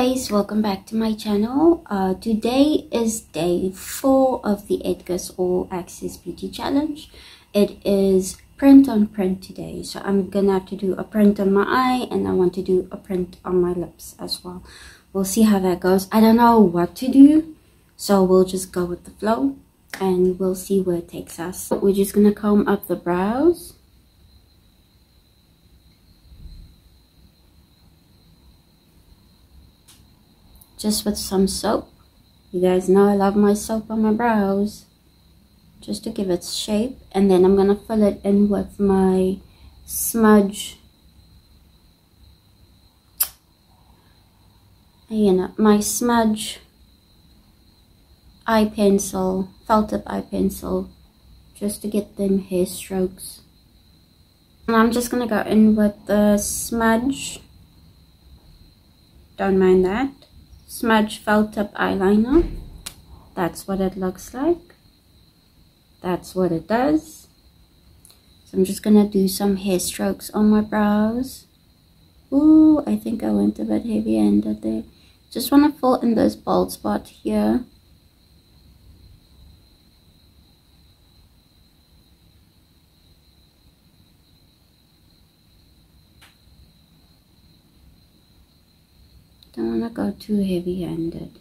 guys welcome back to my channel. Uh, today is day four of the Edgars all access beauty challenge. It is print on print today so i'm gonna have to do a print on my eye and i want to do a print on my lips as well. We'll see how that goes. I don't know what to do so we'll just go with the flow and we'll see where it takes us. We're just gonna comb up the brows just with some soap. You guys know I love my soap on my brows. Just to give it shape. And then I'm going to fill it in with my smudge. You know, my smudge eye pencil, felt tip eye pencil. Just to get them hair strokes. And I'm just going to go in with the smudge. Don't mind that smudge felt tip eyeliner. That's what it looks like. That's what it does. So I'm just gonna do some hair strokes on my brows. Ooh, I think I went a bit heavy-handed there. Just want to fill in this bald spot here don't want to go too heavy-handed.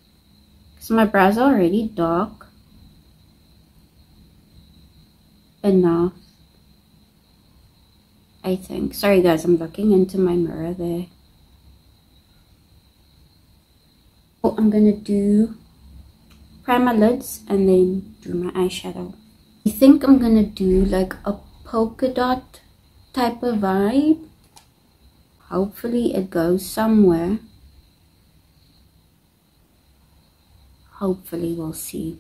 Because my brows are already dark. Enough. I think. Sorry guys I'm looking into my mirror there. Oh I'm gonna do primer lids and then do my eyeshadow. I think I'm gonna do like a polka dot type of vibe? Hopefully it goes somewhere hopefully we'll see.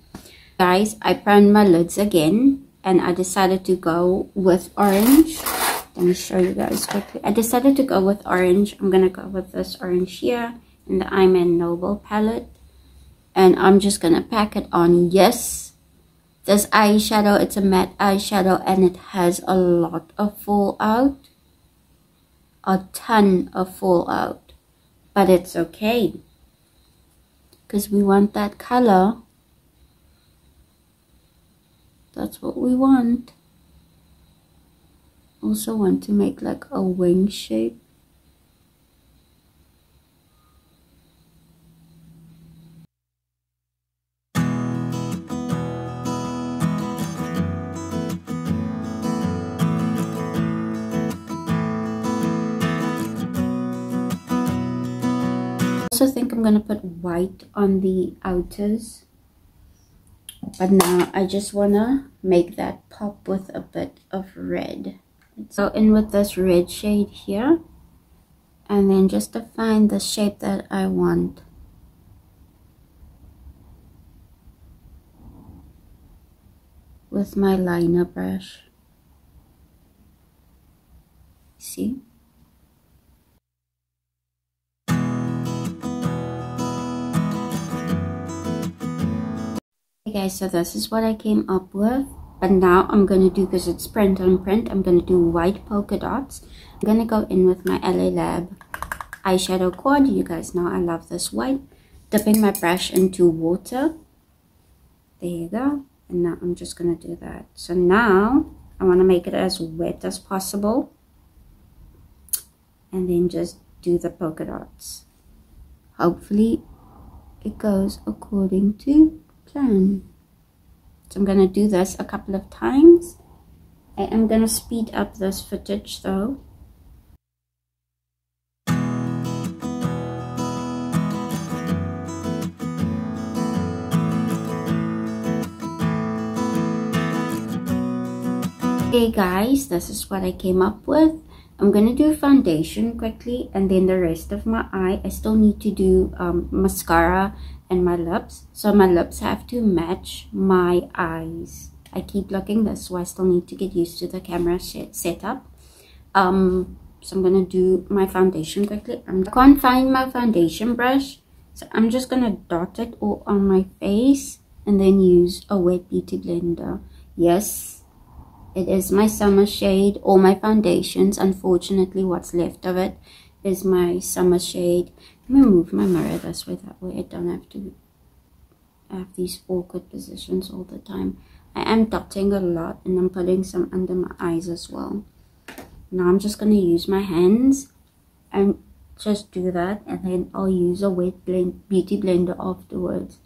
Guys i primed my lids again and i decided to go with orange. Let me show you guys quickly. I decided to go with orange. I'm gonna go with this orange here in the i'm Iman Noble palette. And i'm just gonna pack it on. Yes this eyeshadow it's a matte eyeshadow and it has a lot of fallout. A ton of fallout. But it's okay because we want that color. That's what we want. Also want to make like a wing shape also think I'm gonna put white on the outers but now I just wanna make that pop with a bit of red. So in with this red shade here and then just to find the shape that I want. With my liner brush. See Okay guys, so this is what I came up with. But now I'm going to do, because it's print on print, I'm going to do white polka dots. I'm going to go in with my LA Lab eyeshadow quad. You guys know I love this white. Dipping my brush into water. There you go. And now I'm just going to do that. So now I want to make it as wet as possible. And then just do the polka dots. Hopefully it goes according to So I'm going to do this a couple of times. I am going to speed up this footage though. Hey guys, this is what I came up with. I'm to do foundation quickly and then the rest of my eye. I still need to do um, mascara and my lips. So my lips have to match my eyes. I keep looking this, so I still need to get used to the camera setup. Um, so I'm to do my foundation quickly. I can't find my foundation brush. So I'm just to dot it all on my face and then use a wet beauty blender. Yes, it is my summer shade. All my foundations, unfortunately, what's left of it is my summer shade. I'm gonna move my mirror this way, that way I don't have to have these awkward positions all the time. I am dotting a lot and I'm putting some under my eyes as well. Now I'm just gonna use my hands and just do that and then I'll use a wet blend beauty blender afterwards.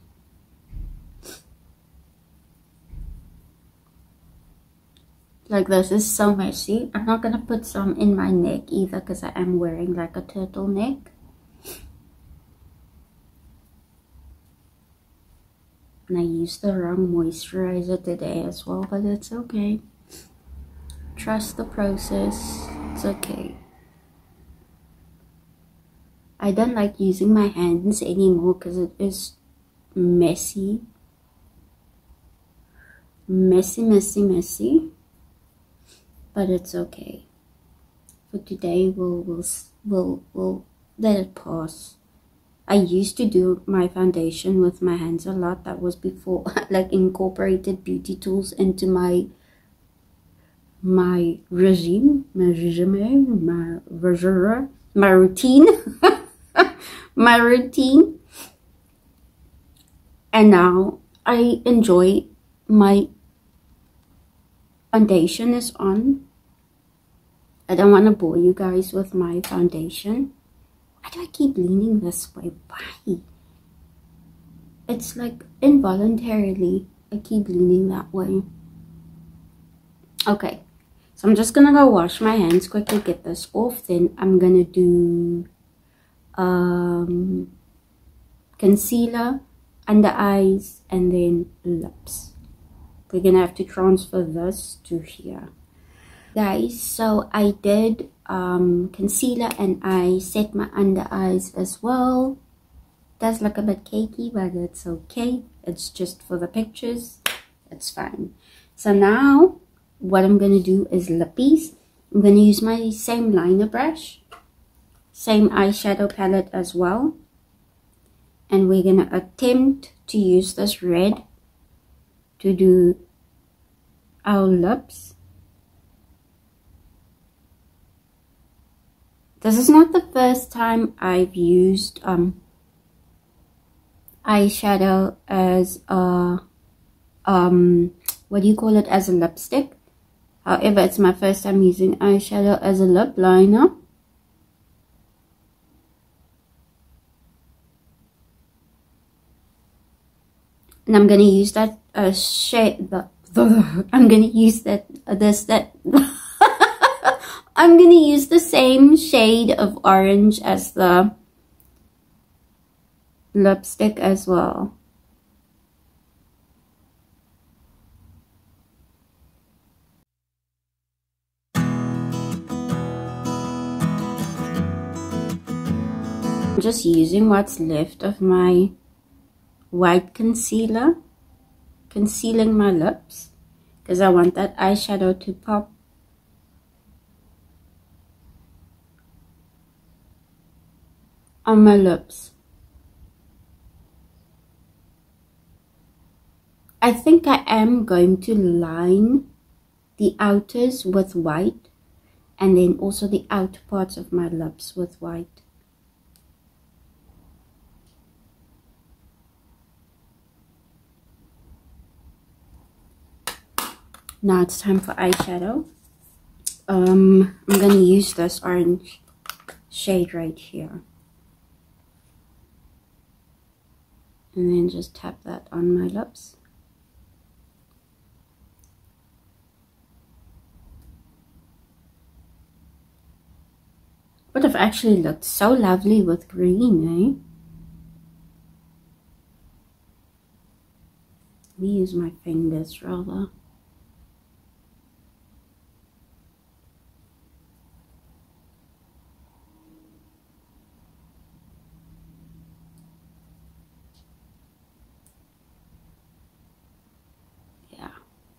Like this is so messy i'm not gonna put some in my neck either because i am wearing like a turtleneck and i used the wrong moisturizer today as well but it's okay. Trust the process. It's okay. I don't like using my hands anymore because it is messy. Messy messy messy but it's okay. For today, we'll we'll we'll, we'll let it pass. I used to do my foundation with my hands a lot. That was before like incorporated beauty tools into my my regime, my regime, my regime, my routine, my routine. And now I enjoy my foundation is on. I don't want to bore you guys with my foundation. Why do I keep leaning this way? Why? It's like involuntarily I keep leaning that way. Okay, so I'm just gonna go wash my hands quickly, get this off. Then I'm gonna do um, concealer, under eyes, and then lips we're gonna have to transfer this to here. Guys so i did um, concealer and i set my under eyes as well. Does look a bit cakey but it's okay. It's just for the pictures. It's fine. So now what i'm gonna do is lippies i'm gonna use my same liner brush same eyeshadow palette as well. And we're gonna attempt to use this red to do our lips. This is not the first time I've used um, eyeshadow as a, um, what do you call it, as a lipstick. However, it's my first time using eyeshadow as a lip liner. And I'm gonna use that uh, shade I'm gonna use that uh, this that I'm gonna use the same shade of orange as the lipstick as well. I'm just using what's left of my white concealer concealing my lips because I want that eyeshadow to pop. On my lips. I think I am going to line the outers with white and then also the outer parts of my lips with white now it's time for eyeshadow. Um i'm gonna use this orange shade right here. And then just tap that on my lips. Would have actually looked so lovely with green eh? Let me use my fingers rather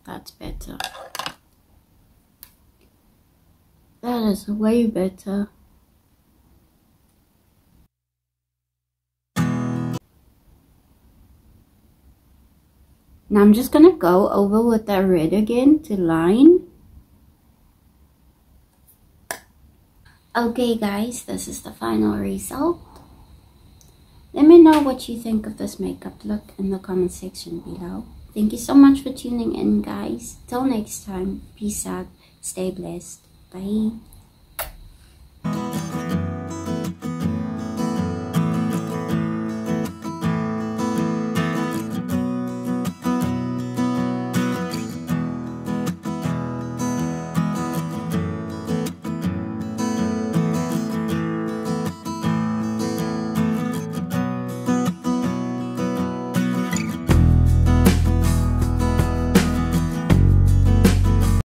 That's better. That is way better. Now I'm just going to go over with that red again to line. Okay guys, this is the final result. Let me know what you think of this makeup look in the comment section below. Thank you so much for tuning in, guys. Till next time, peace out. Stay blessed. Bye.